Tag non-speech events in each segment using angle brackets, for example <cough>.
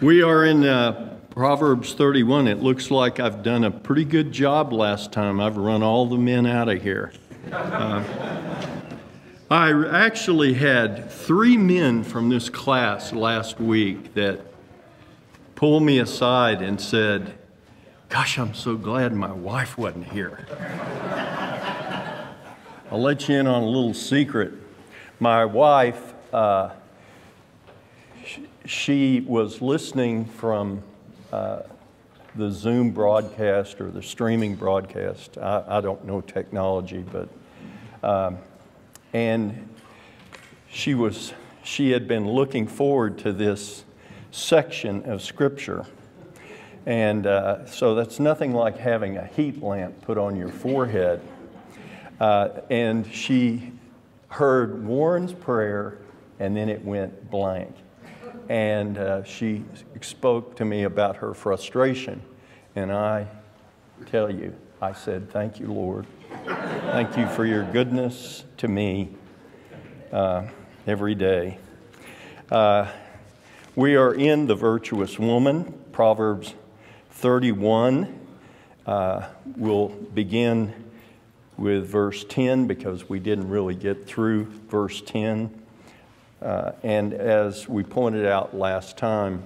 We are in uh, Proverbs 31. It looks like I've done a pretty good job last time. I've run all the men out of here. Uh, I actually had three men from this class last week that pulled me aside and said, Gosh, I'm so glad my wife wasn't here. I'll let you in on a little secret. My wife, uh, she was listening from uh, the Zoom broadcast or the streaming broadcast. I, I don't know technology, but um, and she was she had been looking forward to this section of Scripture. And uh, so that's nothing like having a heat lamp put on your forehead. Uh, and she heard Warren's prayer, and then it went blank and uh, she spoke to me about her frustration. And I tell you, I said, Thank you, Lord. Thank you for your goodness to me uh, every day. Uh, we are in the virtuous woman, Proverbs 31. Uh, we'll begin with verse 10 because we didn't really get through verse 10. Uh, and as we pointed out last time,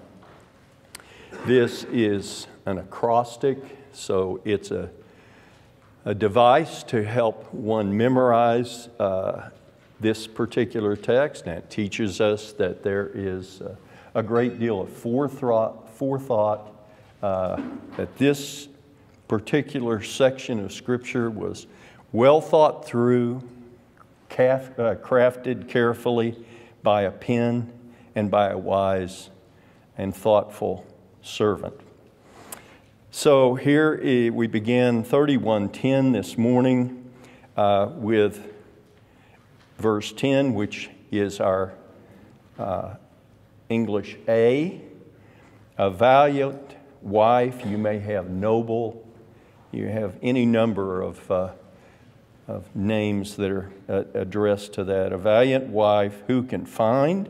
this is an acrostic, so it's a, a device to help one memorize uh, this particular text, and it teaches us that there is uh, a great deal of forethought, forethought uh, that this particular section of Scripture was well thought through, uh, crafted carefully, by a pen and by a wise and thoughtful servant. So here we begin 3110 this morning uh, with verse 10, which is our uh, English A. A valiant wife, you may have noble, you have any number of uh, of names that are uh, addressed to that. A valiant wife who can find.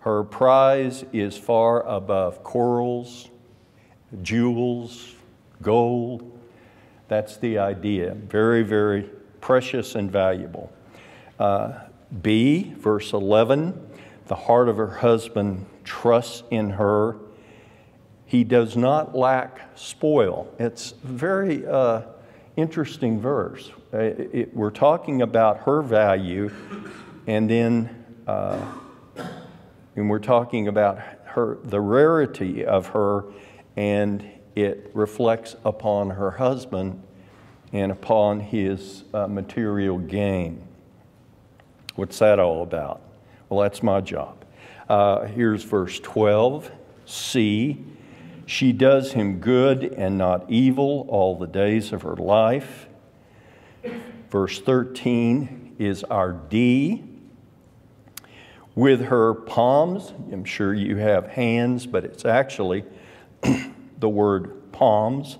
Her prize is far above corals, jewels, gold. That's the idea. Very, very precious and valuable. Uh, B, verse 11 the heart of her husband trusts in her. He does not lack spoil. It's very uh, interesting verse. Uh, it, we're talking about her value, and then uh, and we're talking about her the rarity of her, and it reflects upon her husband and upon his uh, material gain. What's that all about? Well, that's my job. Uh, here's verse 12. C. She does him good and not evil all the days of her life. Verse 13 is our D. With her palms, I'm sure you have hands, but it's actually <clears throat> the word palms.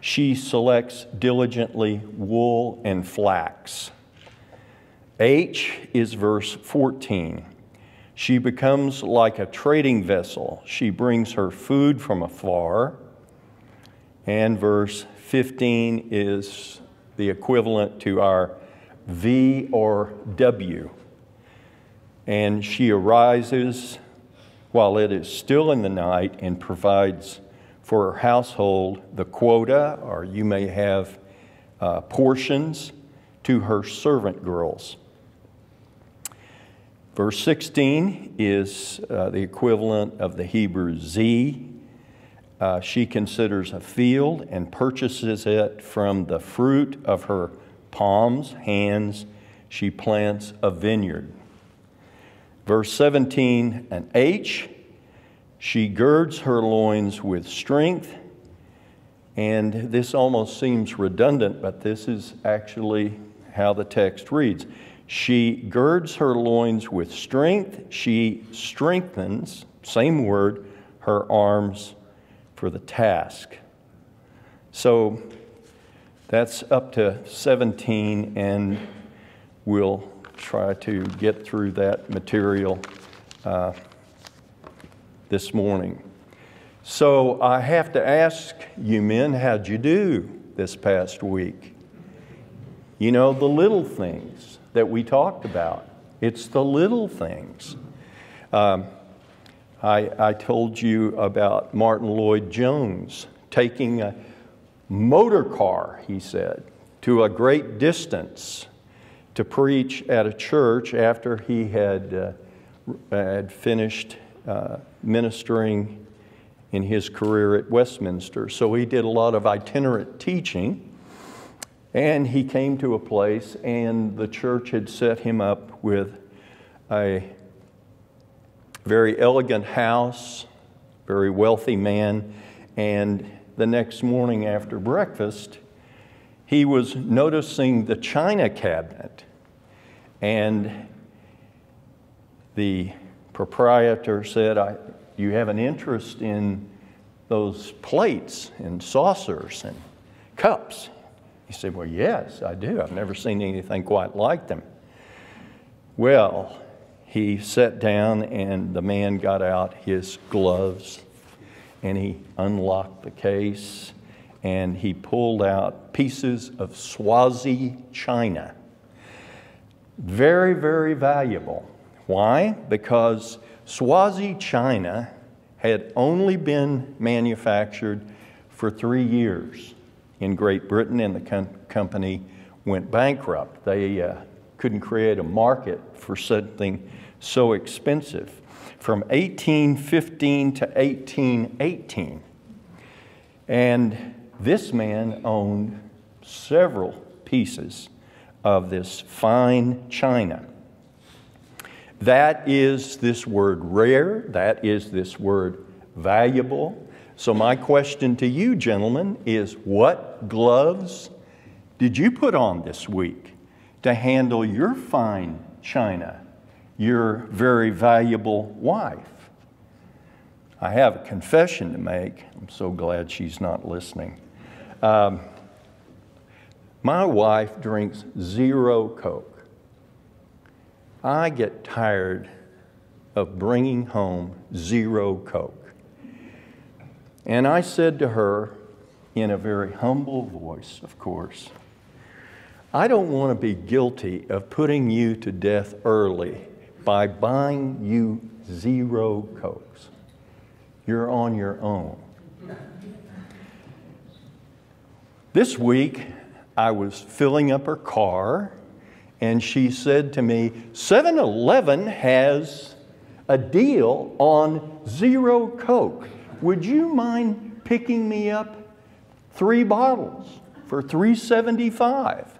She selects diligently wool and flax. H is verse 14. She becomes like a trading vessel. She brings her food from afar. And verse 15 is the equivalent to our V or W. And she arises while it is still in the night and provides for her household the quota, or you may have uh, portions, to her servant girls. Verse 16 is uh, the equivalent of the Hebrew Z uh, she considers a field and purchases it from the fruit of her palms, hands. She plants a vineyard. Verse 17, an H, she girds her loins with strength. And this almost seems redundant, but this is actually how the text reads. She girds her loins with strength. She strengthens, same word, her arms for the task. So that's up to 17, and we'll try to get through that material uh, this morning. So I have to ask you men, how'd you do this past week? You know, the little things that we talked about. It's the little things. Um, I, I told you about Martyn Lloyd-Jones taking a motor car, he said, to a great distance to preach at a church after he had, uh, had finished uh, ministering in his career at Westminster. So he did a lot of itinerant teaching. And he came to a place, and the church had set him up with a very elegant house, very wealthy man, and the next morning after breakfast, he was noticing the china cabinet. And the proprietor said, I, You have an interest in those plates and saucers and cups? He said, Well, yes, I do. I've never seen anything quite like them. Well, he sat down and the man got out his gloves and he unlocked the case and he pulled out pieces of Swansea china. Very, very valuable. Why? Because Swansea china had only been manufactured for three years in Great Britain, and the com- company went bankrupt. They uh, couldn't create a market for something so expensive. From 1815 to 1818. And this man owned several pieces of this fine china. That is this word rare, that is this word valuable. So, my question to you, gentlemen, is what gloves did you put on this week to handle your fine china your very valuable wife. I have a confession to make. I'm so glad she's not listening. Um, my wife drinks zero Coke. I get tired of bringing home zero Coke. And I said to her, in a very humble voice, of course, I don't want to be guilty of putting you to death early by buying you zero Cokes. You're on your own. This week, I was filling up her car, and she said to me, 7 Eleven has a deal on zero Coke. Would you mind picking me up three bottles for 375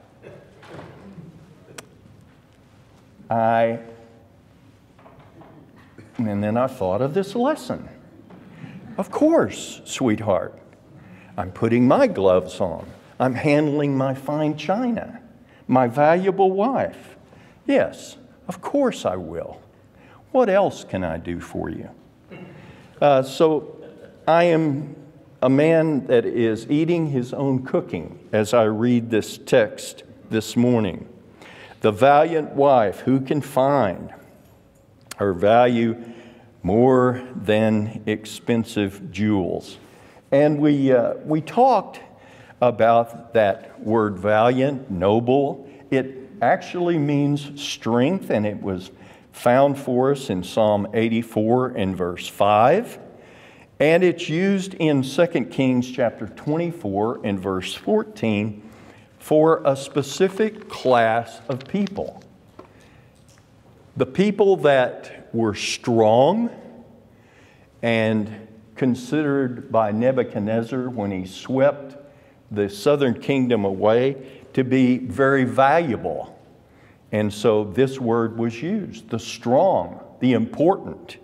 I and then I thought of this lesson. Of course, sweetheart, I'm putting my gloves on. I'm handling my fine china, my valuable wife. Yes, of course I will. What else can I do for you? Uh, so I am a man that is eating his own cooking as I read this text this morning. The valiant wife, who can find? her value more than expensive jewels. And we, uh, we talked about that word valiant, noble. It actually means strength, and it was found for us in Psalm 84 and verse 5. And it's used in 2 Kings chapter 24 and verse 14 for a specific class of people the people that were strong and considered by Nebuchadnezzar when he swept the southern kingdom away to be very valuable. And so this word was used the strong, the important,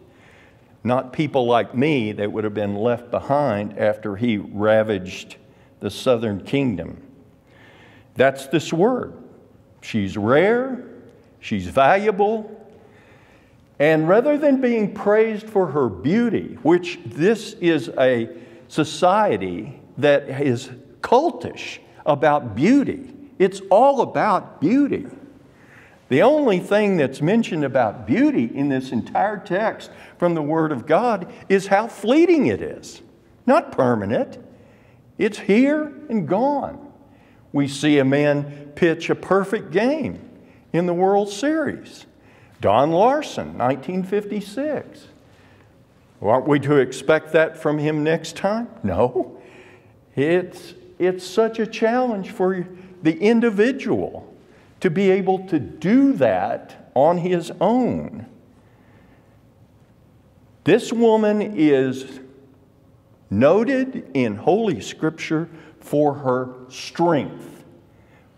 not people like me that would have been left behind after he ravaged the southern kingdom. That's this word. She's rare, she's valuable, and rather than being praised for her beauty, which this is a society that is cultish about beauty, it's all about beauty. The only thing that's mentioned about beauty in this entire text from the Word of God is how fleeting it is, not permanent. It's here and gone. We see a man pitch a perfect game in the World Series. Don Larsen, 1956. Aren't we to expect that from him next time? No. It's, it's such a challenge for the individual to be able to do that on his own. This woman is noted in Holy Scripture for her strength,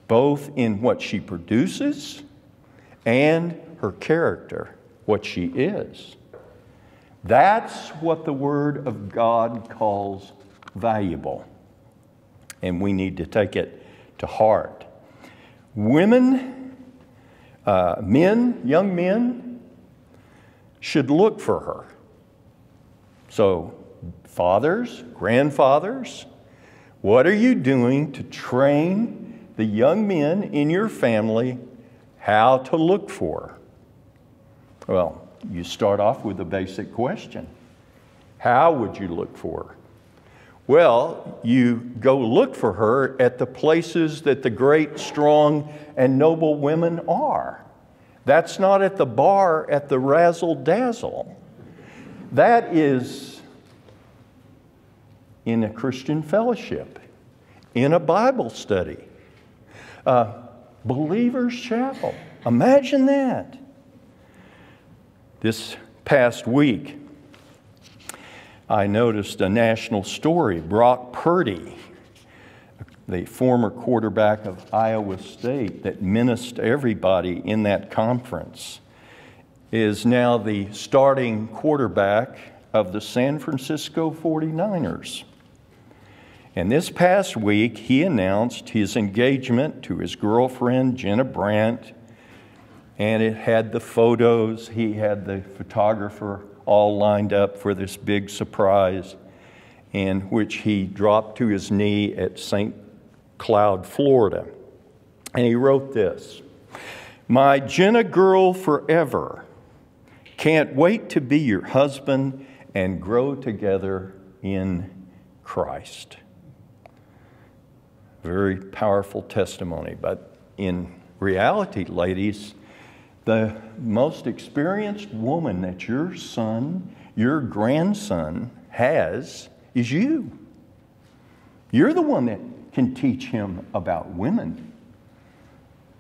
both in what she produces and her character, what she is. That's what the Word of God calls valuable. And we need to take it to heart. Women, uh, men, young men, should look for her. So, fathers, grandfathers, what are you doing to train the young men in your family how to look for? Well, you start off with a basic question How would you look for her? Well, you go look for her at the places that the great, strong, and noble women are. That's not at the bar at the razzle dazzle. That is in a Christian fellowship, in a Bible study, uh, Believer's Chapel. Imagine that. This past week, I noticed a national story. Brock Purdy, the former quarterback of Iowa State that menaced everybody in that conference, is now the starting quarterback of the San Francisco 49ers. And this past week, he announced his engagement to his girlfriend, Jenna Brandt, and it had the photos. He had the photographer all lined up for this big surprise, in which he dropped to his knee at St. Cloud, Florida. And he wrote this My Jenna girl forever, can't wait to be your husband and grow together in Christ. Very powerful testimony. But in reality, ladies, the most experienced woman that your son, your grandson has is you. You're the one that can teach him about women.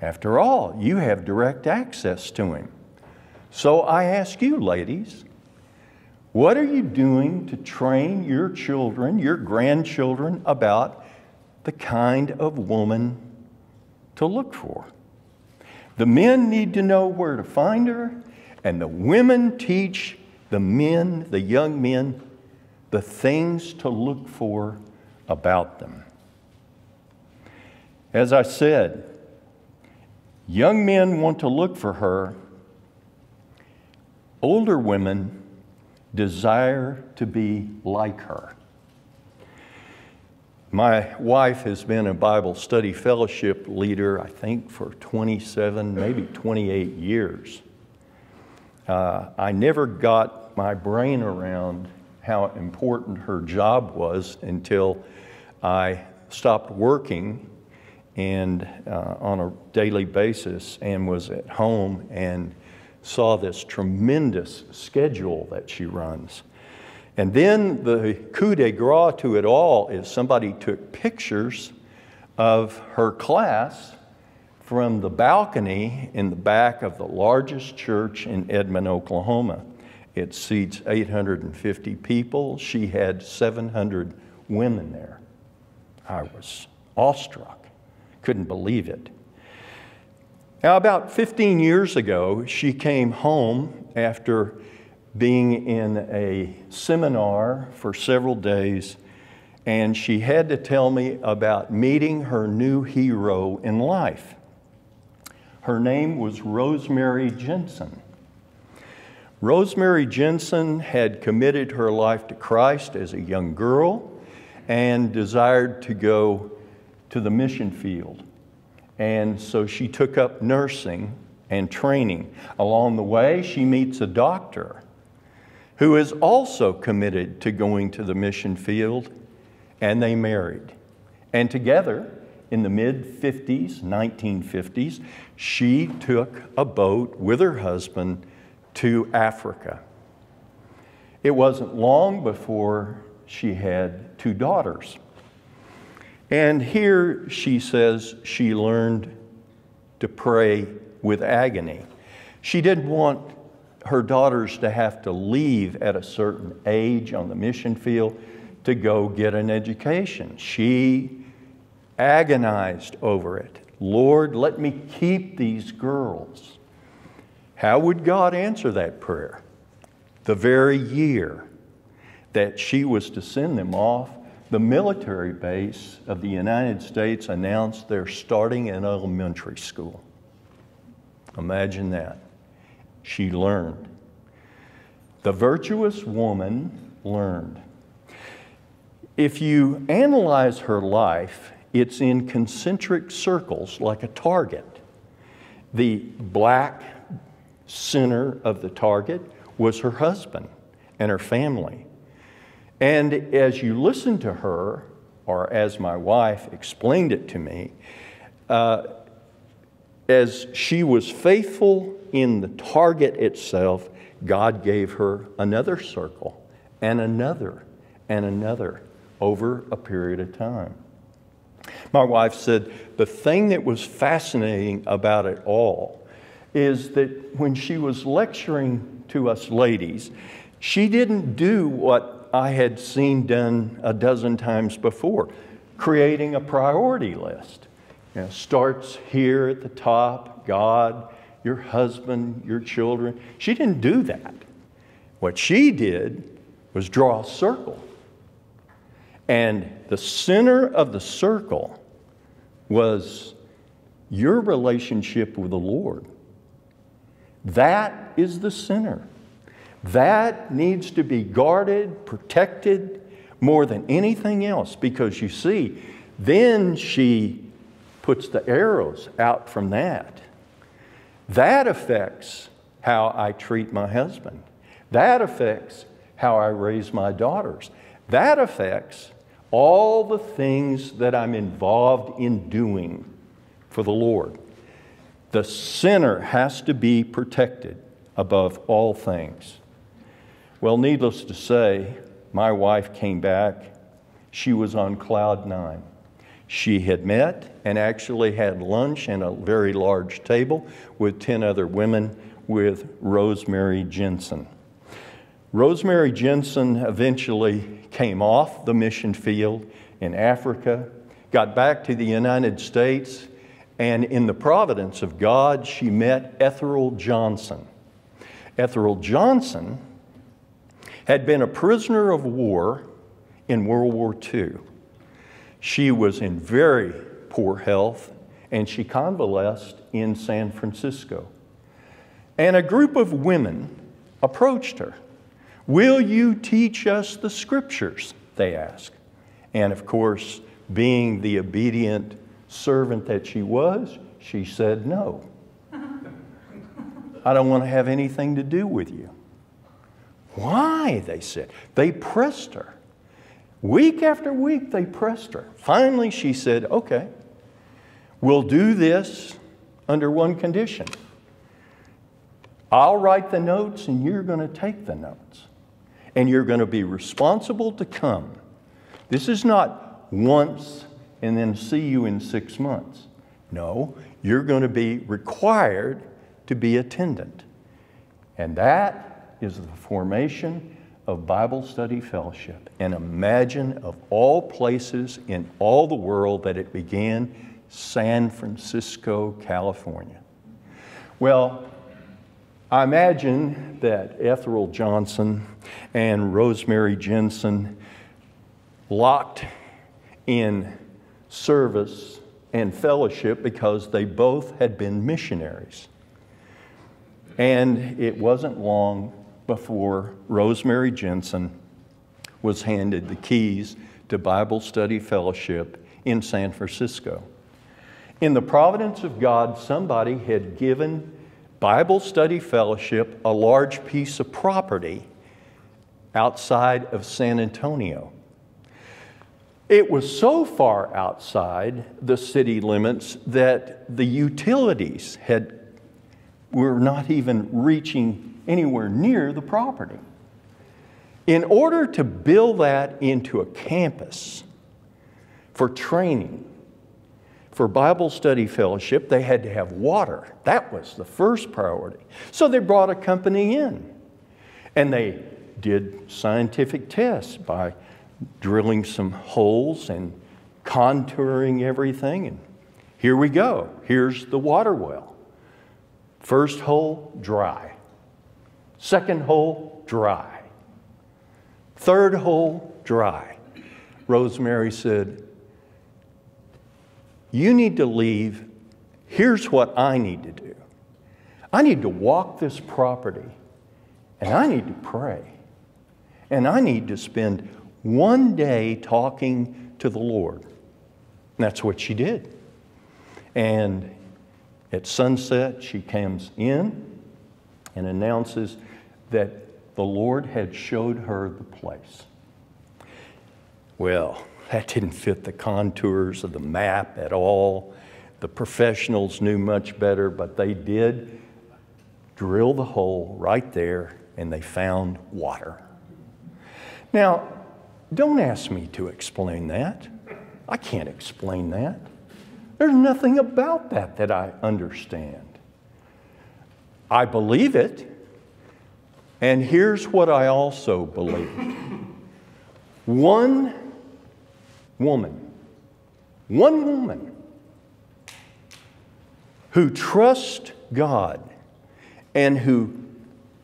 After all, you have direct access to him. So I ask you, ladies, what are you doing to train your children, your grandchildren, about the kind of woman to look for. The men need to know where to find her, and the women teach the men, the young men, the things to look for about them. As I said, young men want to look for her, older women desire to be like her. My wife has been a Bible study fellowship leader, I think, for 27, maybe 28 years. Uh, I never got my brain around how important her job was until I stopped working and uh, on a daily basis and was at home and saw this tremendous schedule that she runs. And then the coup de grace to it all is somebody took pictures of her class from the balcony in the back of the largest church in Edmond, Oklahoma. It seats 850 people. She had 700 women there. I was awestruck, couldn't believe it. Now, about 15 years ago, she came home after being in a seminar for several days, and she had to tell me about meeting her new hero in life. Her name was Rosemary Jensen. Rosemary Jensen had committed her life to Christ as a young girl and desired to go to the mission field. And so she took up nursing and training. Along the way, she meets a doctor who is also committed to going to the mission field, and they married. And together, in the mid 50s, 1950s, she took a boat with her husband to Africa. It wasn't long before she had two daughters. And here she says she learned to pray with agony. She didn't want her daughters to have to leave at a certain age on the mission field to go get an education. She agonized over it. Lord, let me keep these girls. How would God answer that prayer? The very year that she was to send them off, the military base of the United States announced they're starting an elementary school. Imagine that. She learned. The virtuous woman learned. If you analyze her life, it's in concentric circles like a target. The black center of the target was her husband and her family. And as you listen to her, or as my wife explained it to me, uh, as she was faithful in the target itself, God gave her another circle and another and another over a period of time. My wife said the thing that was fascinating about it all is that when she was lecturing to us ladies, she didn't do what I had seen done a dozen times before creating a priority list. You know, starts here at the top God, your husband, your children. She didn't do that. What she did was draw a circle. And the center of the circle was your relationship with the Lord. That is the center. That needs to be guarded, protected more than anything else because you see, then she puts the arrows out from that. That affects how I treat my husband. That affects how I raise my daughters. That affects all the things that I'm involved in doing for the Lord. The sinner has to be protected above all things. Well, needless to say, my wife came back. She was on cloud nine. She had met and actually had lunch at a very large table with 10 other women with Rosemary Jensen. Rosemary Jensen eventually came off the mission field in Africa, got back to the United States, and in the providence of God, she met Ethel Johnson. Ethel Johnson had been a prisoner of war in World War II. She was in very poor health and she convalesced in San Francisco. And a group of women approached her Will you teach us the scriptures? They asked. And of course, being the obedient servant that she was, she said, No. I don't want to have anything to do with you. Why? They said. They pressed her. Week after week, they pressed her. Finally, she said, Okay, we'll do this under one condition. I'll write the notes and you're going to take the notes and you're going to be responsible to come. This is not once and then see you in six months. No, you're going to be required to be attendant. And that is the formation of Bible Study Fellowship. And imagine of all places in all the world that it began San Francisco, California. Well, I imagine that Ethel Johnson and Rosemary Jensen locked in service and fellowship because they both had been missionaries. And it wasn't long before Rosemary Jensen was handed the keys to Bible Study Fellowship in San Francisco. In the providence of God, somebody had given Bible Study Fellowship a large piece of property outside of San Antonio. It was so far outside the city limits that the utilities had, were not even reaching anywhere near the property. In order to build that into a campus for training, for Bible study fellowship, they had to have water. That was the first priority. So they brought a company in and they did scientific tests by drilling some holes and contouring everything. And here we go. Here's the water well. First hole, dry. Second hole, dry. Third hole, dry. Rosemary said, You need to leave. Here's what I need to do I need to walk this property and I need to pray. And I need to spend one day talking to the Lord. And that's what she did. And at sunset, she comes in and announces that the Lord had showed her the place. Well, that didn't fit the contours of the map at all. The professionals knew much better, but they did drill the hole right there and they found water. Now, don't ask me to explain that. I can't explain that. There's nothing about that that I understand. I believe it. And here's what I also believe one woman, one woman who trusts God and who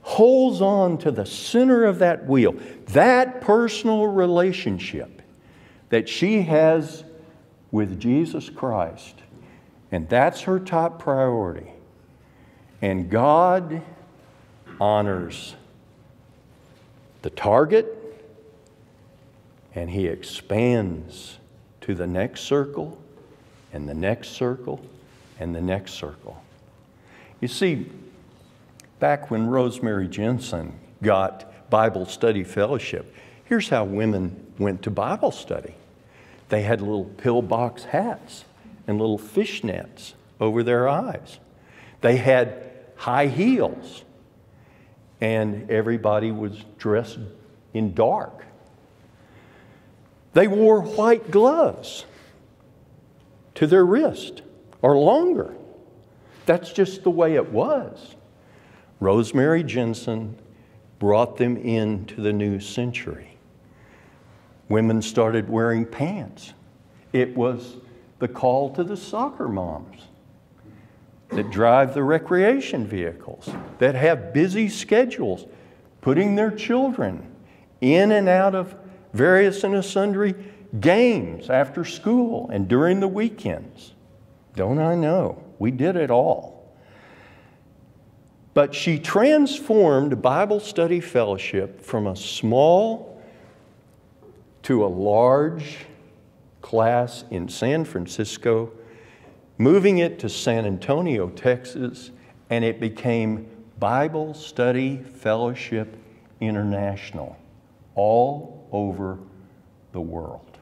holds on to the center of that wheel, that personal relationship that she has with Jesus Christ. And that's her top priority. And God honors the target, and He expands to the next circle, and the next circle, and the next circle. You see, back when Rosemary Jensen got Bible Study Fellowship, here's how women went to Bible study. They had little pillbox hats and little fishnets over their eyes. They had high heels and everybody was dressed in dark. They wore white gloves to their wrist or longer. That's just the way it was. Rosemary Jensen brought them into the new century. Women started wearing pants. It was the call to the soccer moms that drive the recreation vehicles, that have busy schedules, putting their children in and out of various and sundry games after school and during the weekends. Don't I know? We did it all. But she transformed Bible Study Fellowship from a small to a large class in San Francisco moving it to San Antonio, Texas, and it became Bible Study Fellowship International all over the world.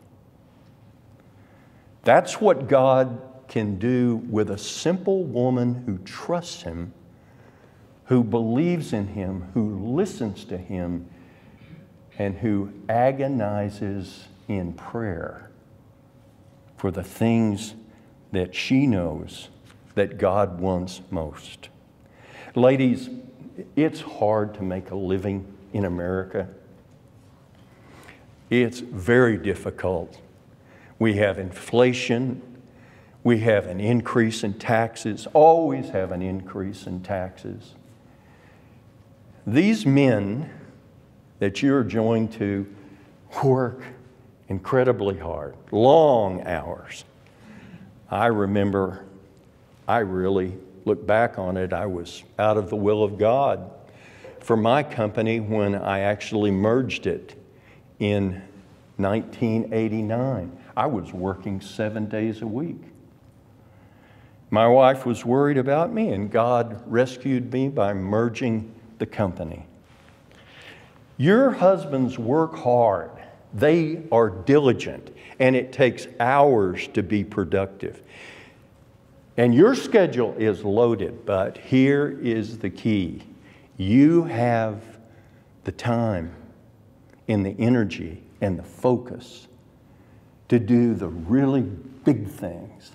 That's what God can do with a simple woman who trusts Him, who believes in Him, who listens to Him, and who agonizes in prayer for the things that she knows that God wants most. Ladies, it's hard to make a living in America. It's very difficult. We have inflation. We have an increase in taxes, always have an increase in taxes. These men that you're joined to work incredibly hard, long hours. I remember, I really look back on it, I was out of the will of God for my company when I actually merged it in 1989. I was working seven days a week. My wife was worried about me, and God rescued me by merging the company. Your husbands work hard, they are diligent, and it takes hours to be productive. And your schedule is loaded, but here is the key you have the time and the energy and the focus to do the really big things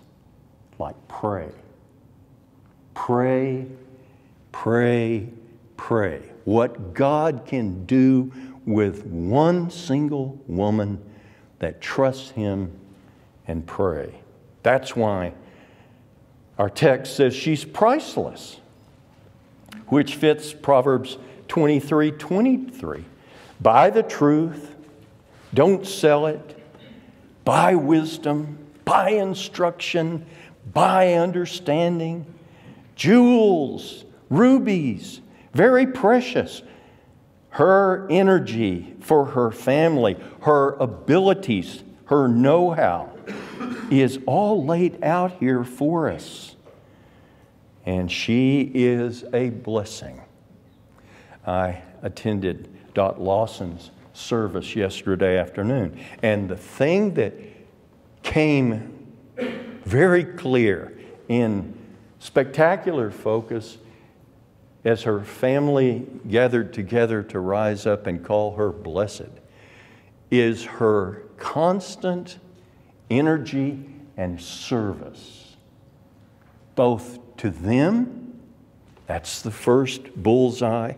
like pray. Pray, pray, pray. What God can do with one single woman that trusts Him and pray. That's why our text says she's priceless, which fits Proverbs 23 23. Buy the truth, don't sell it. Buy wisdom, buy instruction, buy understanding. Jewels, rubies, very precious. Her energy for her family, her abilities, her know how is all laid out here for us. And she is a blessing. I attended Dot Lawson's service yesterday afternoon, and the thing that came very clear in spectacular focus as her family gathered together to rise up and call her blessed is her constant energy and service, both to them, that's the first bullseye,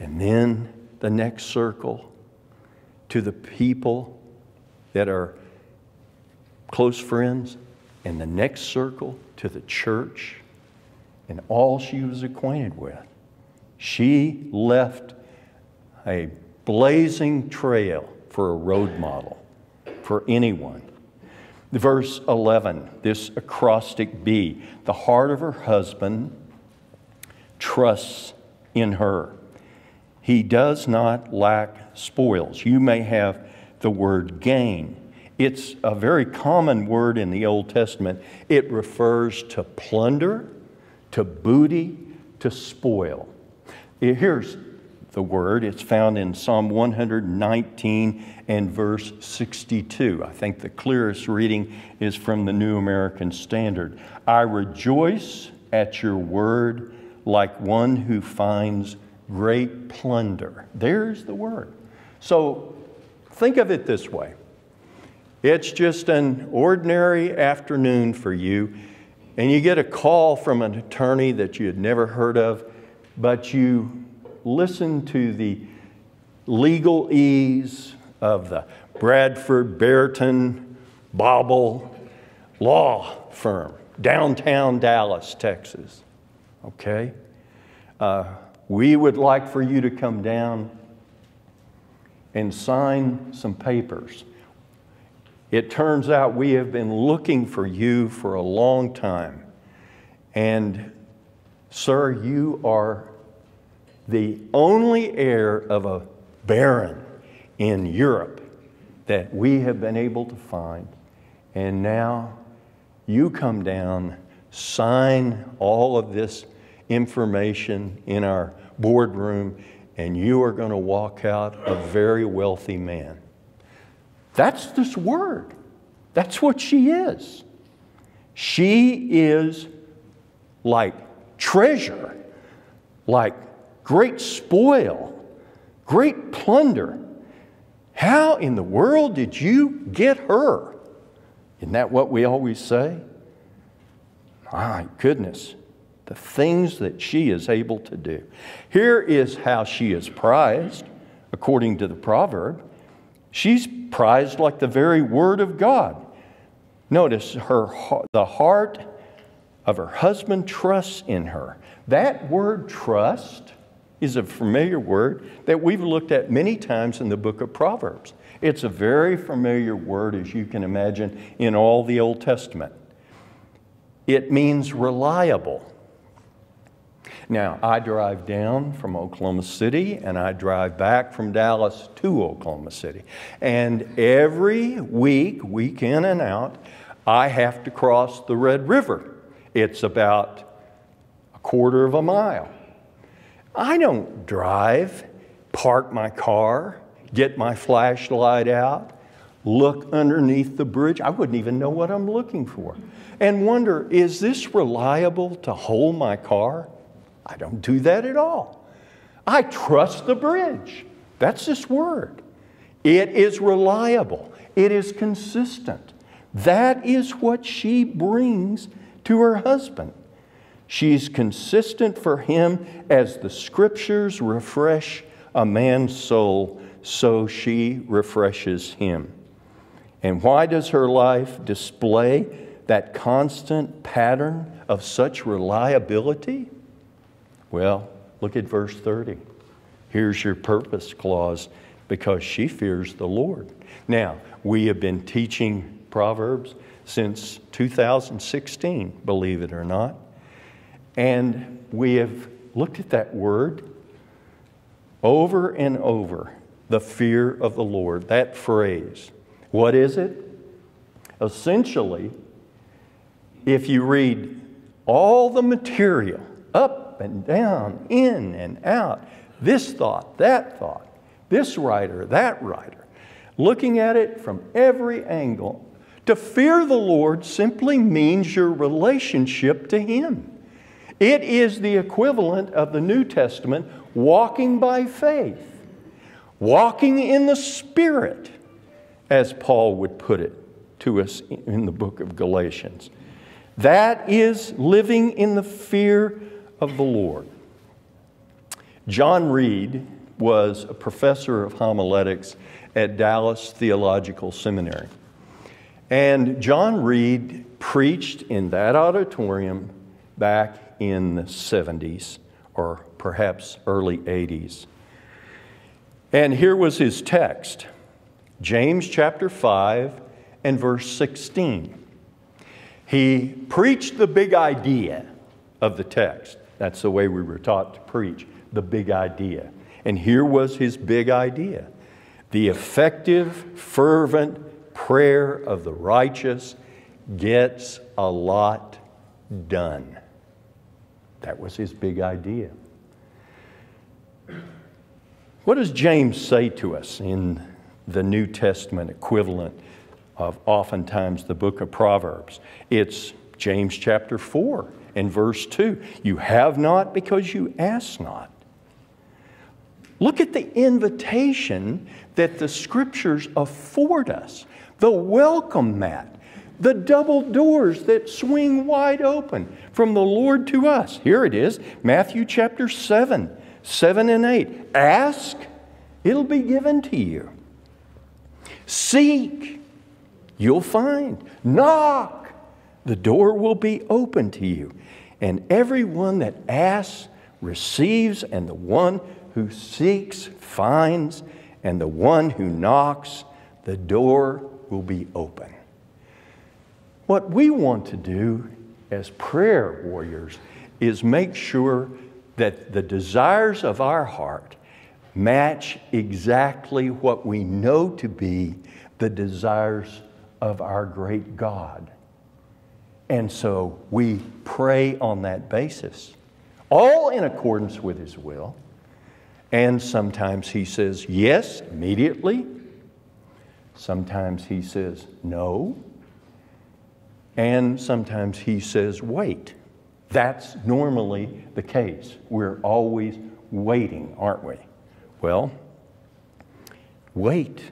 and then the next circle, to the people that are close friends, and the next circle to the church and all she was acquainted with. She left a blazing trail for a road model for anyone Verse 11, this acrostic B the heart of her husband trusts in her. He does not lack spoils. You may have the word gain. It's a very common word in the Old Testament. It refers to plunder, to booty, to spoil. Eh, here's the word. It's found in Psalm 119 and verse 62. I think the clearest reading is from the New American Standard. I rejoice at your word like one who finds great plunder. There's the word. So think of it this way it's just an ordinary afternoon for you, and you get a call from an attorney that you had never heard of, but you listen to the legalese of the Bradford, Bairton, Bobble law firm, downtown Dallas, Texas. Okay? Uh, we would like for you to come down and sign some papers. It turns out we have been looking for you for a long time. And, sir, you are the only heir of a baron in Europe that we have been able to find. And now you come down, sign all of this information in our boardroom, and you are going to walk out a very wealthy man. That's this word. That's what she is. She is like treasure, like great spoil, great plunder. How in the world did you get her? Isn't that what we always say? My goodness, the things that she is able to do. Here is how she is prized, according to the proverb. She's prized like the very word of God. Notice her, the heart of her husband trusts in her. That word trust is a familiar word that we've looked at many times in the book of Proverbs. It's a very familiar word, as you can imagine, in all the Old Testament. It means reliable. Now, I drive down from Oklahoma City and I drive back from Dallas to Oklahoma City. And every week, week in and out, I have to cross the Red River. it's about a quarter of a mile. I don't drive, park my car, get my flashlight out, look underneath the bridge. I wouldn't even know what I'm looking for. And wonder, is this reliable to hold my car? I don't do that at all. I trust the bridge. That's this word. It is reliable, it is consistent. That is what she brings to her husband. She's consistent for him as the scriptures refresh a man's soul, so she refreshes him. And why does her life display that constant pattern of such reliability? Well, look at verse 30. Here's your purpose clause because she fears the Lord. Now, we have been teaching Proverbs since 2016, believe it or not. And we have looked at that word over and over the fear of the Lord, that phrase. What is it? Essentially, if you read all the material up and down, in and out, this thought, that thought, this writer, that writer, looking at it from every angle, to fear the Lord simply means your relationship to Him. It is the equivalent of the New Testament walking by faith, walking in the Spirit, as Paul would put it to us in the book of Galatians. That is living in the fear of the Lord. John Reed was a professor of homiletics at Dallas Theological Seminary. And John Reed preached in that auditorium back in the 70s or perhaps early 80s. And here was his text James chapter 5 and verse 16. He preached the big idea of the text. That's the way we were taught to preach, the big idea. And here was his big idea the effective, fervent prayer of the righteous gets a lot done. That was his big idea. What does James say to us in the New Testament equivalent of oftentimes the book of Proverbs? It's James chapter 4 and verse 2. You have not because you ask not. Look at the invitation that the scriptures afford us, the welcome mat the double doors that swing wide open from the Lord to us. Here it is Matthew chapter 7, 7 and 8. Ask, it'll be given to you. Seek, you'll find. Knock, the door will be open to you. And everyone that asks receives, and the one who seeks finds, and the one who knocks, the door will be open. What we want to do as prayer warriors is make sure that the desires of our heart match exactly what we know to be the desires of our great God. And so we pray on that basis, all in accordance with His will. And sometimes He says yes immediately, sometimes He says no, and sometimes he says, wait. That's normally the case. We're always waiting, aren't we? Well, wait.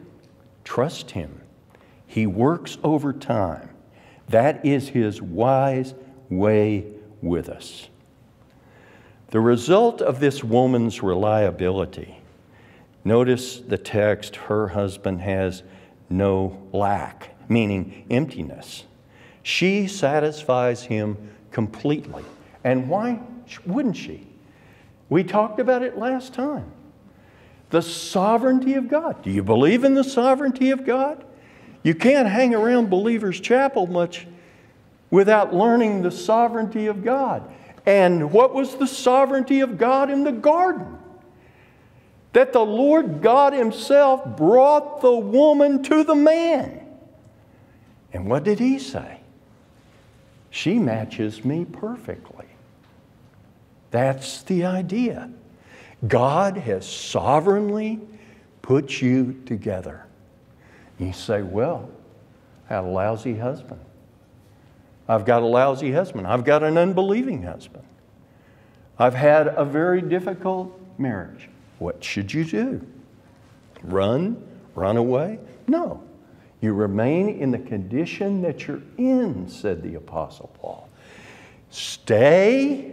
Trust him. He works over time. That is his wise way with us. The result of this woman's reliability, notice the text, her husband has no lack, meaning emptiness. She satisfies him completely. And why wouldn't she? We talked about it last time. The sovereignty of God. Do you believe in the sovereignty of God? You can't hang around Believers Chapel much without learning the sovereignty of God. And what was the sovereignty of God in the garden? That the Lord God Himself brought the woman to the man. And what did He say? She matches me perfectly. That's the idea. God has sovereignly put you together. You say, Well, I had a lousy husband. I've got a lousy husband. I've got an unbelieving husband. I've had a very difficult marriage. What should you do? Run? Run away? No. You remain in the condition that you're in, said the Apostle Paul. Stay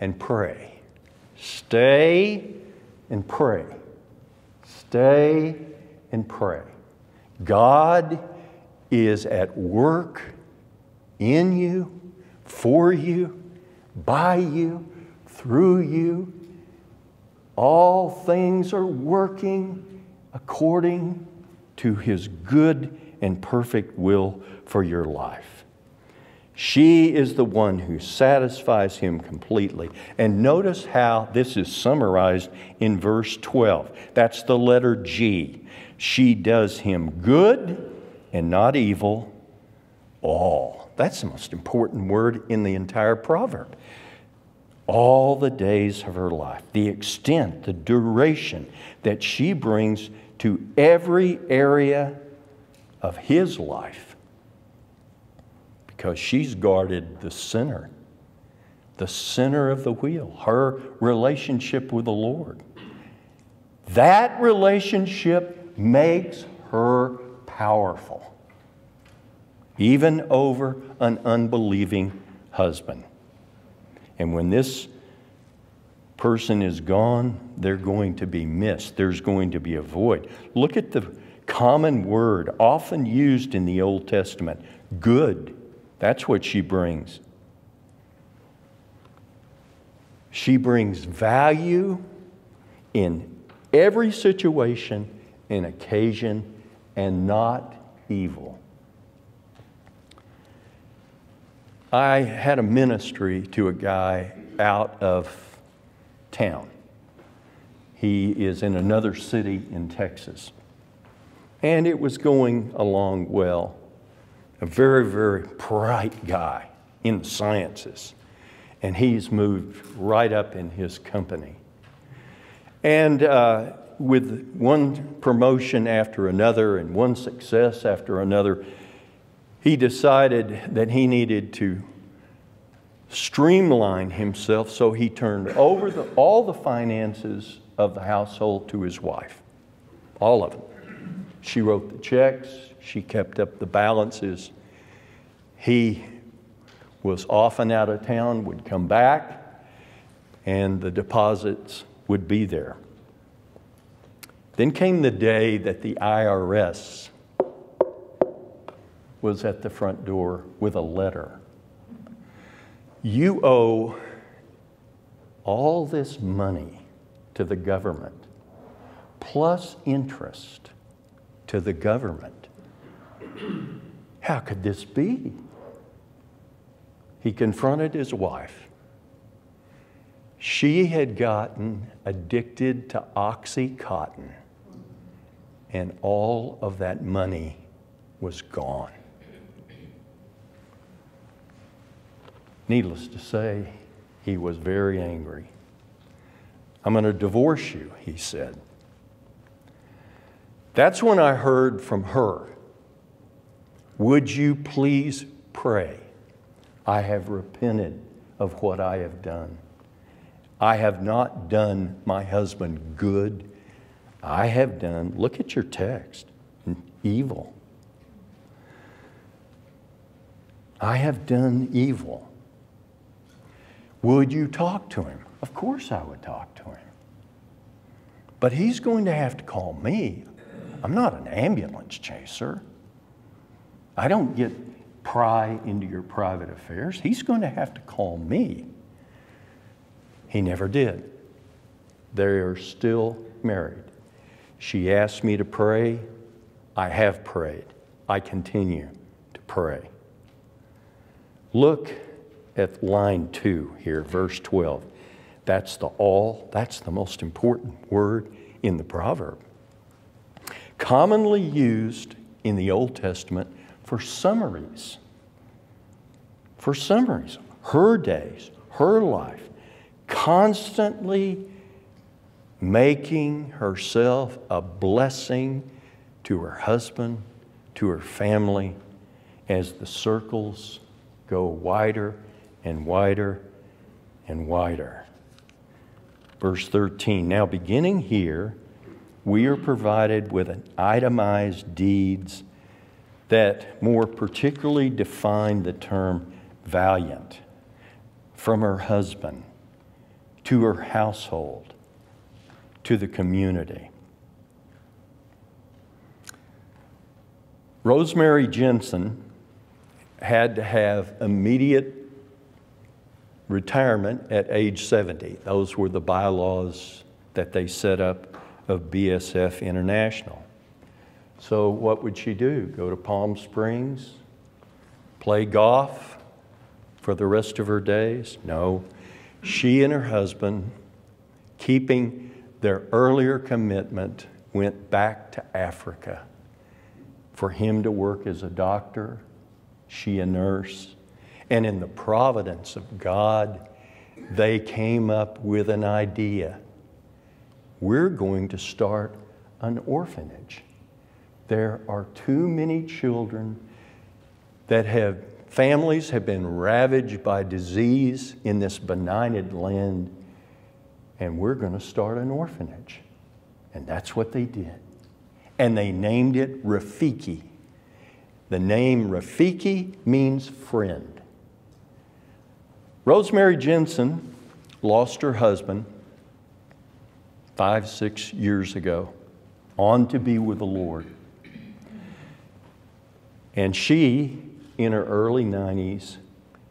and pray. Stay and pray. Stay and pray. God is at work in you, for you, by you, through you. All things are working according to his good and perfect will for your life. She is the one who satisfies him completely. And notice how this is summarized in verse 12. That's the letter G. She does him good and not evil all. That's the most important word in the entire proverb. All the days of her life, the extent, the duration that she brings to every area of his life because she's guarded the center, the center of the wheel, her relationship with the Lord. That relationship makes her powerful, even over an unbelieving husband. And when this person is gone, they're going to be missed. There's going to be a void. Look at the common word often used in the Old Testament good. That's what she brings. She brings value in every situation and occasion and not evil. I had a ministry to a guy out of town. He is in another city in Texas. And it was going along well. A very, very bright guy in the sciences. And he's moved right up in his company. And uh, with one promotion after another and one success after another, he decided that he needed to streamline himself, so he turned over the, all the finances of the household to his wife, all of them. She wrote the checks, she kept up the balances. He was often out of town, would come back, and the deposits would be there. Then came the day that the IRS was at the front door with a letter. You owe all this money to the government, plus interest to the government. How could this be? He confronted his wife. She had gotten addicted to Oxycontin, and all of that money was gone. Needless to say, he was very angry. I'm going to divorce you, he said. That's when I heard from her Would you please pray? I have repented of what I have done. I have not done my husband good. I have done, look at your text, evil. I have done evil. Would you talk to him? Of course I would talk to him. But he's going to have to call me. I'm not an ambulance chaser. I don't get pry into your private affairs. He's going to have to call me. He never did. They are still married. She asked me to pray. I have prayed. I continue to pray. Look at line two here, verse 12. That's the all, that's the most important word in the proverb commonly used in the Old Testament for summaries. for reason, her days, her life, constantly making herself a blessing to her husband, to her family, as the circles go wider and wider and wider. Verse 13 Now, beginning here, we are provided with an itemized deeds that more particularly define the term valiant from her husband to her household to the community. Rosemary Jensen had to have immediate retirement at age 70. Those were the bylaws that they set up of BSF International. So, what would she do? Go to Palm Springs? Play golf for the rest of her days? No. She and her husband, keeping their earlier commitment, went back to Africa for him to work as a doctor, she a nurse. And in the providence of God, they came up with an idea. We're going to start an orphanage. There are too many children that have, families have been ravaged by disease in this benighted land, and we're going to start an orphanage. And that's what they did. And they named it Rafiki. The name Rafiki means friend. Rosemary Jensen lost her husband five, six years ago, on to be with the Lord. And she, in her early 90s,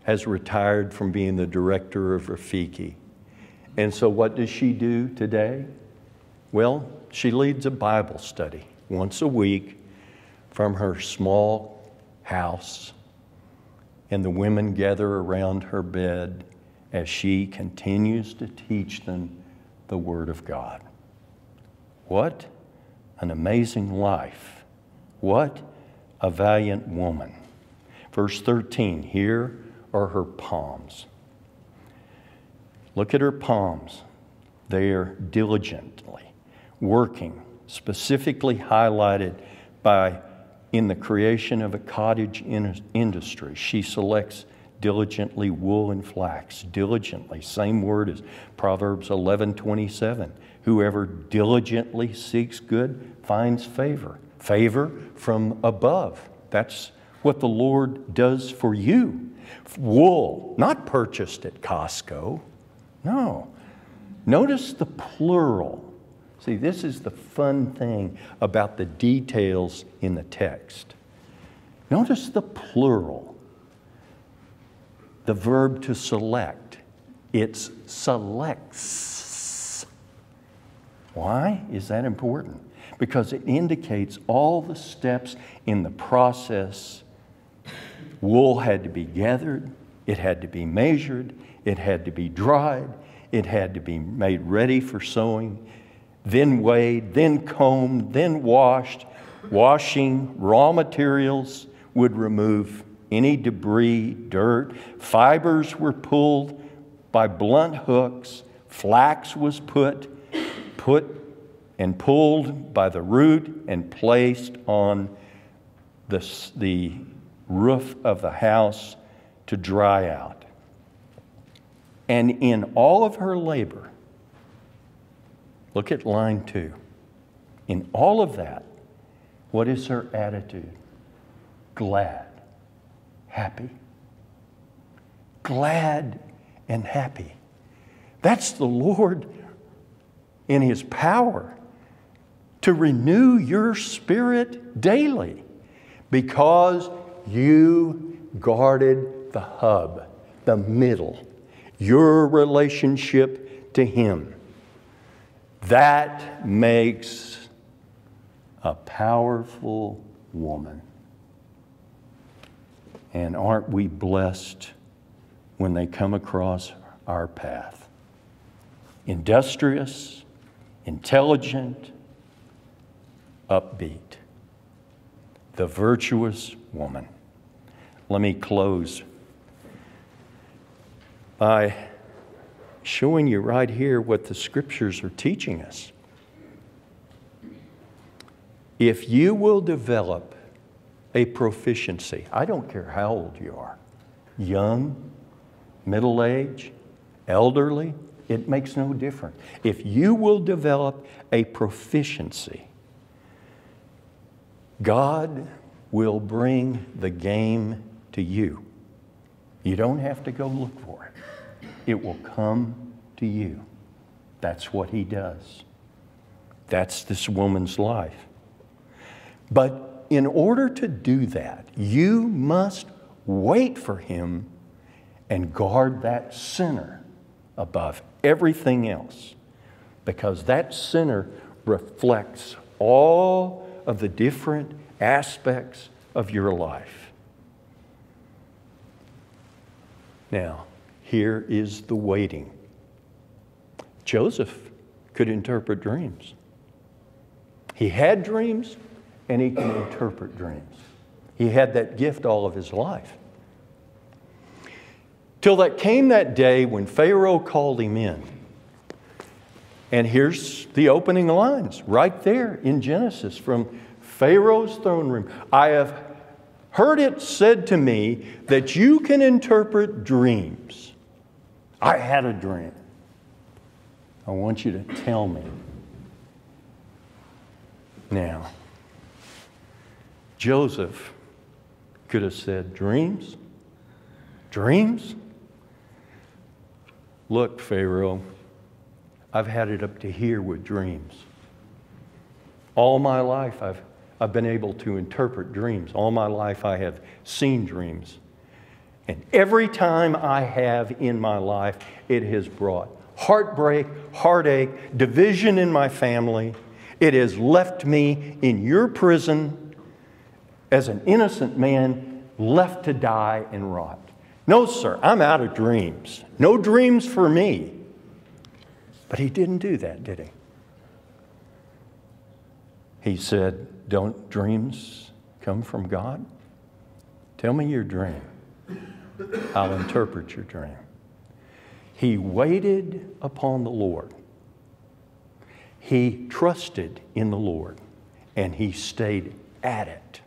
has retired from being the director of Rafiki. And so, what does she do today? Well, she leads a Bible study once a week from her small house, and the women gather around her bed as she continues to teach them the Word of God. What an amazing life! What a valiant woman. Verse 13 here are her palms. Look at her palms. They are diligently working, specifically highlighted by in the creation of a cottage in industry. She selects diligently wool and flax diligently same word as proverbs 11:27 whoever diligently seeks good finds favor favor from above. That's what the Lord does for you. Wool, not purchased at Costco. No. Notice the plural. See, this is the fun thing about the details in the text. Notice the plural. The verb to select. It's selects. Why is that important? because it indicates all the steps in the process. Wool had to be gathered, it had to be measured, it had to be dried, it had to be made ready for sewing, then weighed, then combed, then washed. Washing raw materials would remove any debris, dirt. Fibers were pulled by blunt hooks. Flax was put, put and pulled by the root and placed on the, the roof of the house to dry out. And in all of her labor, look at line two. In all of that, what is her attitude? Glad, happy. Glad and happy. That's the Lord in His power to renew your spirit daily because you guarded the hub, the middle, your relationship to Him. That makes a powerful woman. And aren't we blessed when they come across our path? Industrious, intelligent, upbeat, the virtuous woman. Let me close by showing you right here what the scriptures are teaching us. If you will develop a proficiency, I don't care how old you are, young, middle age, elderly, it makes no difference. If you will develop a proficiency, God will bring the game to you. You don't have to go look it will come to you. That's what He does. That's this woman's life. But in order to do that, you must wait for Him and guard that sinner above everything else because that sinner reflects all of the different aspects of your life. Now, here is the waiting. Joseph could interpret dreams. He had dreams and he can interpret dreams. He had that gift all of his life. Till that came that day when Pharaoh called him in. And here's the opening lines right there in Genesis from Pharaoh's throne room. I have heard it said to me that you can interpret dreams. I had a dream. I want you to tell me. Now, Joseph could have said, Dreams? Dreams? Look, Pharaoh, I've had it up to here with dreams. All my life, I've, I've been able to interpret dreams. All my life, I have seen dreams. And every time I have in my life, it has brought heartbreak, heartache, division in my family. It has left me in your prison as an innocent man left to die and rot. No, sir, I'm out of dreams. No dreams for me. But he didn't do that, did he? He said, Don't dreams come from God? Tell me your dream. I'll interpret your dream. He waited upon the Lord. He trusted in the Lord and he stayed at it.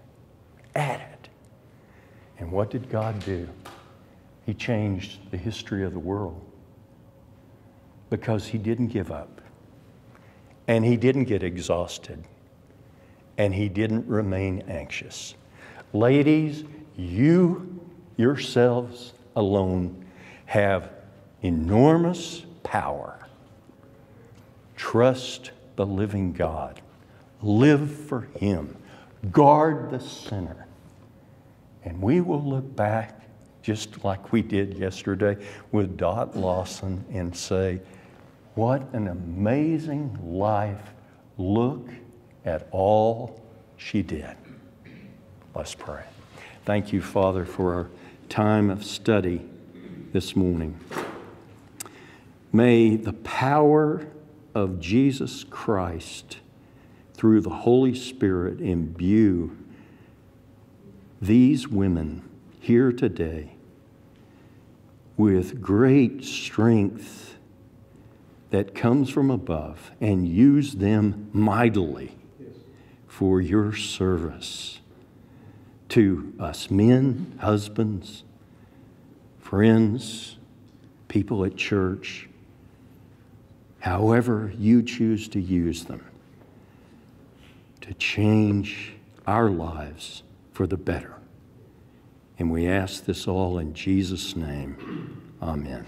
At it. And what did God do? He changed the history of the world because he didn't give up and he didn't get exhausted and he didn't remain anxious. Ladies, you yourselves alone have enormous power. Trust the living God. Live for Him. Guard the sinner. And we will look back just like we did yesterday with Dot Lawson and say, What an amazing life. Look at all she did. Let's pray. Thank you, Father, for our time of study this morning. May the power of Jesus Christ through the Holy Spirit imbue these women here today with great strength that comes from above and use them mightily for your service to us men, husbands, friends, people at church however you choose to use them, to change our lives for the better. And we ask this all in Jesus' name. Amen.